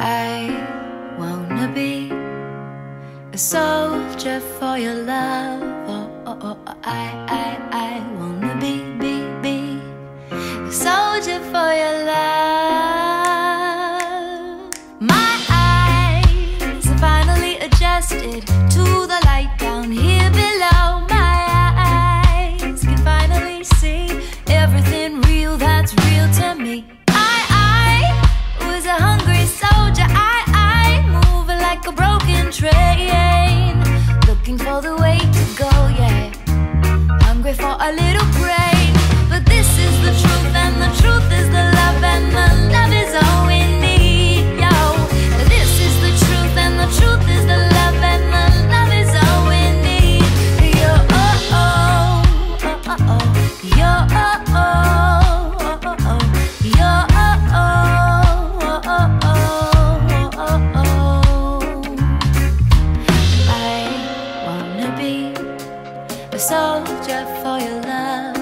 I wanna be a soldier for your love. looking for the way to go, yeah. Hungry for a little brain, but this is the truth, and the truth is the love, and the love is all we need, yo. This is the truth, and the truth is the love, and the love is all we need, yo. Oh, oh, oh, oh, oh, yo. Oh, soldier for your love.